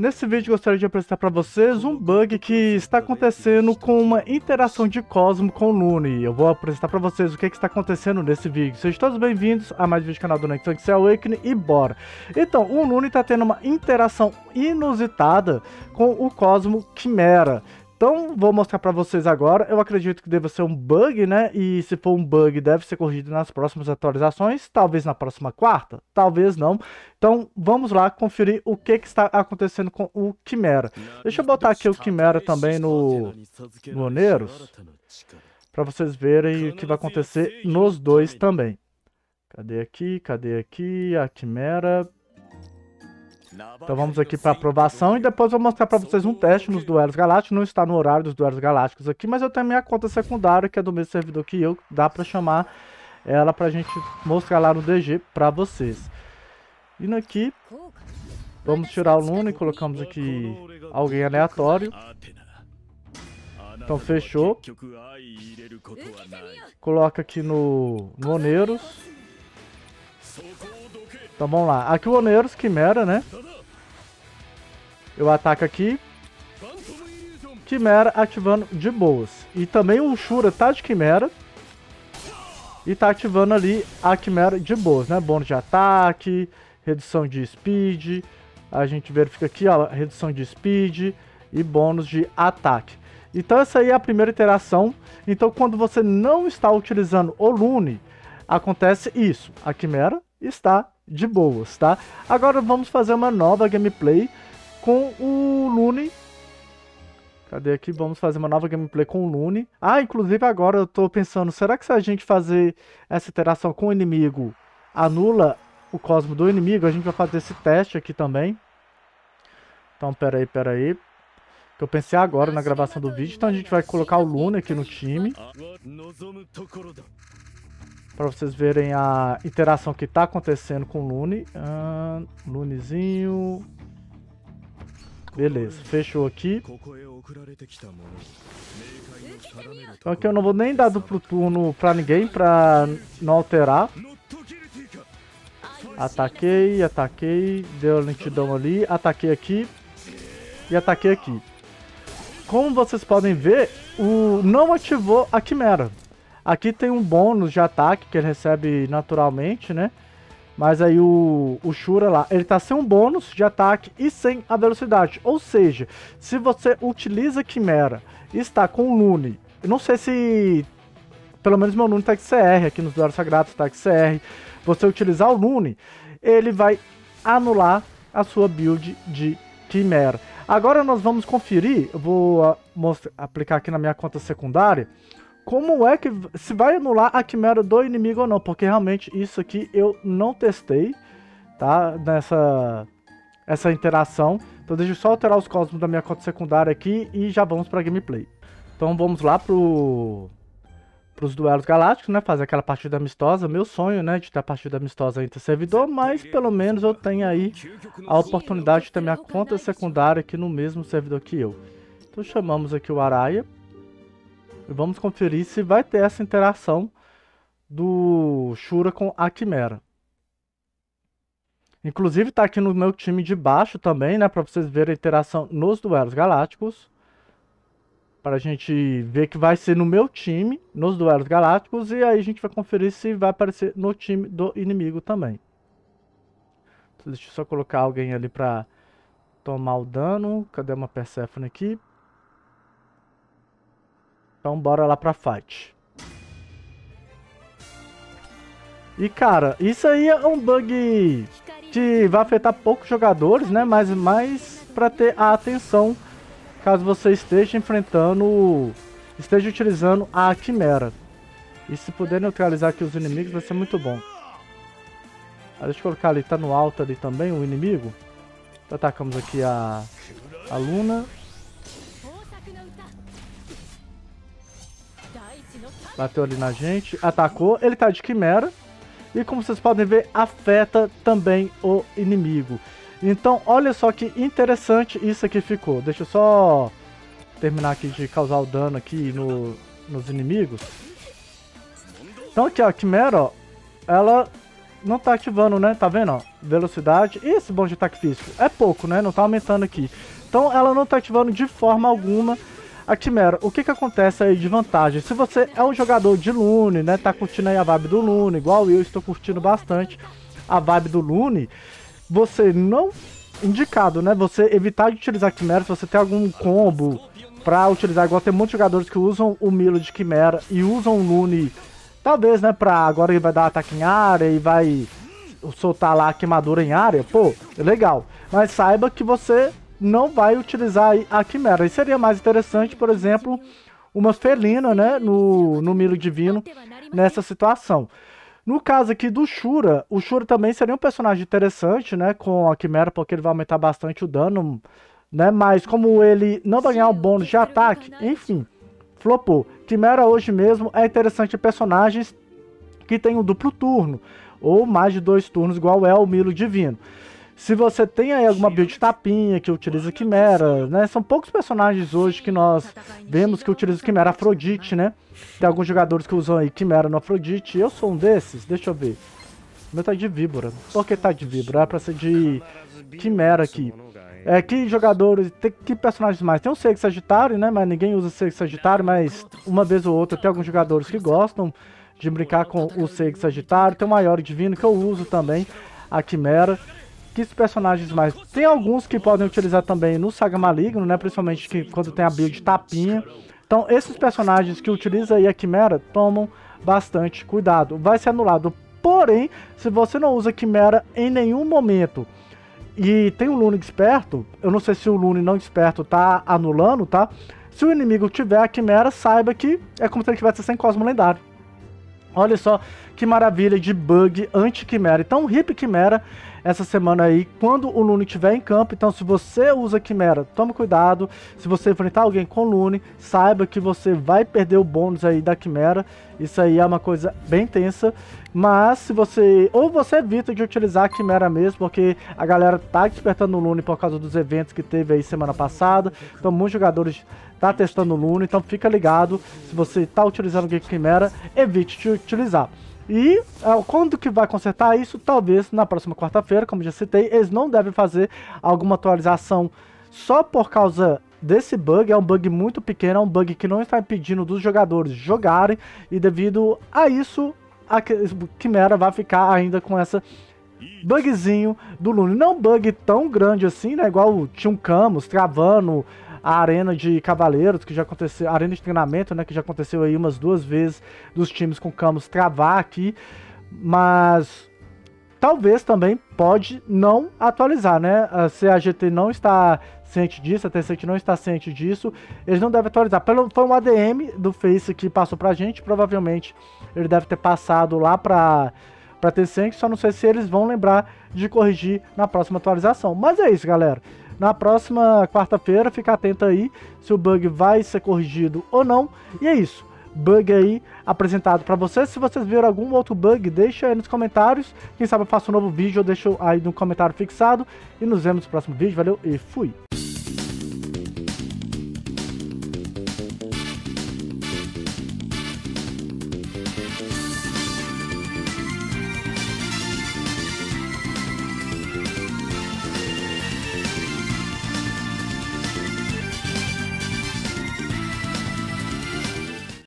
Nesse vídeo gostaria de apresentar para vocês um bug que está acontecendo com uma interação de Cosmo com Lune. Eu vou apresentar para vocês o que, que, está acontecendo nesse vídeo. Sejam todos bem-vindos a mais um vídeo do canal do Nexus Awakening e bora! Então, o Lune está tendo uma interação inusitada com o Cosmo Quimera. Então, vou mostrar para vocês agora. Eu acredito que deva ser um bug, né? E se for um bug, deve ser corrigido nas próximas atualizações. Talvez na próxima quarta, talvez não. Então, vamos lá conferir o que, que está acontecendo com o Quimera. Deixa eu botar aqui o Quimera também no, no Oneiros. Para vocês verem o que vai acontecer nos dois também. Cadê aqui? Cadê aqui? A Quimera... Então vamos aqui para aprovação e depois vou mostrar para vocês um teste nos duelos galácticos. Não está no horário dos duelos galácticos aqui, mas eu tenho minha conta secundária, que é do mesmo servidor que eu. Dá para chamar ela para a gente mostrar lá no DG para vocês. Indo aqui, vamos tirar o Luna e colocamos aqui alguém aleatório. Então fechou. Coloca aqui no, no Oneiros. Então vamos lá. Aqui o Oneiros, Quimera, né? Eu ataco aqui. Quimera ativando de boas. E também o Shura tá de Quimera. E tá ativando ali a Quimera de boas, né? Bônus de ataque, redução de speed. A gente verifica aqui, ó, redução de speed e bônus de ataque. Então essa aí é a primeira interação. Então quando você não está utilizando o Lune, acontece isso. A Quimera está de boas, tá? Agora vamos fazer uma nova gameplay com o Lune. Cadê aqui? Vamos fazer uma nova gameplay com o Lune. Ah, inclusive agora eu tô pensando, será que se a gente fazer essa interação com o inimigo anula o cosmo do inimigo? A gente vai fazer esse teste aqui também. Então, peraí, peraí. Que eu pensei agora na gravação do vídeo. Então a gente vai colocar o Lune aqui no time para vocês verem a interação que está acontecendo com o Lune. Ah, Lunezinho. Beleza, fechou aqui. Então aqui eu não vou nem dar duplo turno para ninguém, para não alterar. Ataquei, ataquei, deu lentidão ali, ataquei aqui e ataquei aqui. Como vocês podem ver, o não ativou a Quimera. Aqui tem um bônus de ataque que ele recebe naturalmente, né? Mas aí o, o Shura lá, ele tá sem um bônus de ataque e sem a velocidade. Ou seja, se você utiliza Quimera e está com Lune, não sei se... Pelo menos meu Lune tá com CR, aqui nos Duelos Sagrados tá com CR. Você utilizar o Lune, ele vai anular a sua build de Quimera. Agora nós vamos conferir, eu vou uh, mostrar, aplicar aqui na minha conta secundária, como é que se vai anular a quimera do inimigo ou não, porque realmente isso aqui eu não testei, tá? Nessa essa interação. Então deixa eu só alterar os cosmos da minha conta secundária aqui e já vamos para gameplay. Então vamos lá pro os duelos galácticos, né? Fazer aquela partida amistosa. Meu sonho, né? De ter a partida amistosa entre servidor, mas pelo menos eu tenho aí a oportunidade de ter minha conta secundária aqui no mesmo servidor que eu. Então chamamos aqui o Araia. Vamos conferir se vai ter essa interação do Shura com a Quimera. Inclusive está aqui no meu time de baixo também, né? Para vocês verem a interação nos duelos galácticos. Para a gente ver que vai ser no meu time, nos duelos galácticos. E aí a gente vai conferir se vai aparecer no time do inimigo também. Deixa eu só colocar alguém ali para tomar o dano. Cadê uma Persephone aqui? Então bora lá pra fight. E cara, isso aí é um bug que vai afetar poucos jogadores, né? Mas mais para ter a atenção caso você esteja enfrentando, esteja utilizando a Quimera. E se puder neutralizar aqui os inimigos vai ser muito bom. Ah, deixa eu colocar ali, tá no alto ali também o inimigo. Então, atacamos aqui a, a Luna. Bateu ali na gente, atacou, ele tá de quimera. E como vocês podem ver, afeta também o inimigo. Então, olha só que interessante isso aqui ficou. Deixa eu só terminar aqui de causar o dano aqui no, nos inimigos. Então aqui, ó, a Quimera, ó, ela não tá ativando, né? Tá vendo, ó? Velocidade. E esse bom de ataque físico? É pouco, né? Não tá aumentando aqui. Então ela não tá ativando de forma alguma a Quimera. O que que acontece aí de vantagem? Se você é um jogador de Lune, né? Tá curtindo aí a vibe do Lune, igual eu estou curtindo bastante a vibe do Lune, você não... Indicado, né? Você evitar de utilizar Quimera se você tem algum combo pra utilizar, igual tem muitos jogadores que usam o Milo de Quimera e usam o Lune Talvez, né, pra agora ele vai dar ataque em área e vai soltar lá a queimadura em área. Pô, legal. Mas saiba que você não vai utilizar a quimera. E seria mais interessante, por exemplo, uma felina, né, no, no Milo Divino nessa situação. No caso aqui do Shura, o Shura também seria um personagem interessante, né, com a quimera, porque ele vai aumentar bastante o dano, né, mas como ele não vai ganhar o bônus de ataque, enfim, flopou. Quimera hoje mesmo é interessante personagens que tem um duplo turno, ou mais de dois turnos, igual é o Milo Divino. Se você tem aí alguma build tapinha que utiliza Quimera, né? São poucos personagens hoje que nós vemos que utilizam Quimera Afrodite, né? Tem alguns jogadores que usam aí Quimera no Afrodite. Eu sou um desses, deixa eu ver. O meu tá de Víbora. Por que tá de Víbora? É pra ser de Quimera aqui. É, que jogadores, tem, que personagens mais? Tem o Seiya Sagitário, né? Mas ninguém usa o Seiya Sagitário, mas uma vez ou outra tem alguns jogadores que gostam de brincar com o Seiya Sagitário. Tem o Maior Divino que eu uso também, a Quimera. Que personagens mais? Tem alguns que podem utilizar também no Saga Maligno, né? Principalmente que, quando tem a build tapinha. Então, esses personagens que utilizam aí a Quimera tomam bastante cuidado. Vai ser anulado. Porém, se você não usa Quimera em nenhum momento e tem um Lune esperto, eu não sei se o Lune não esperto tá anulando, tá? Se o inimigo tiver a Quimera, saiba que é como se ele tivesse sem Cosmo Lendário. Olha só que maravilha de bug anti-Quimera. Então, Hip Quimera essa semana aí, quando o Lune estiver em campo. Então, se você usa Quimera, tome cuidado. Se você enfrentar alguém com Lune, saiba que você vai perder o bônus aí da Quimera. Isso aí é uma coisa bem tensa. Mas se você. Ou você evita de utilizar a Quimera mesmo, porque a galera tá despertando o Lune por causa dos eventos que teve aí semana passada. Então muitos jogadores tá testando o Lune. Então fica ligado. Se você tá utilizando o Quimera, evite de utilizar. E uh, quando que vai consertar isso? Talvez na próxima quarta-feira, como já citei, eles não devem fazer alguma atualização só por causa desse bug. É um bug muito pequeno, é um bug que não está impedindo dos jogadores jogarem e devido a isso, a Quimera vai ficar ainda com essa bugzinho do Lune. Não bug tão grande assim, né? Igual tinha um Camus travando a arena de cavaleiros, que já aconteceu, a arena de treinamento, né, que já aconteceu aí umas duas vezes dos times com Camus travar aqui, mas talvez também pode não atualizar, né? Se a GT não está ciente disso, a Tencent não está ciente disso, eles não devem atualizar. Pelo, foi um ADM do Face que passou pra gente, provavelmente ele deve ter passado lá pra, pra Tencent, só não sei se eles vão lembrar de corrigir na próxima atualização. Mas é isso, galera. Na próxima quarta-feira, fica atento aí se o bug vai ser corrigido ou não. E é isso. Bug aí apresentado para vocês. Se vocês viram algum outro bug, deixa aí nos comentários. Quem sabe eu faço um novo vídeo, eu deixo aí no comentário fixado. E nos vemos no próximo vídeo. Valeu e fui!